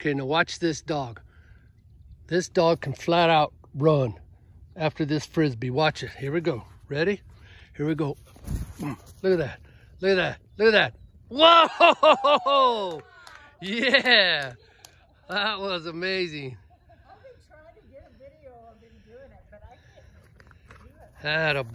Okay, now watch this dog. This dog can flat out run after this frisbee. Watch it. Here we go. Ready? Here we go. Mm. Look at that. Look at that. Look at that. Whoa! Yeah! That was amazing. I've been trying to get a video of him doing it, but I can't do it. That a boy.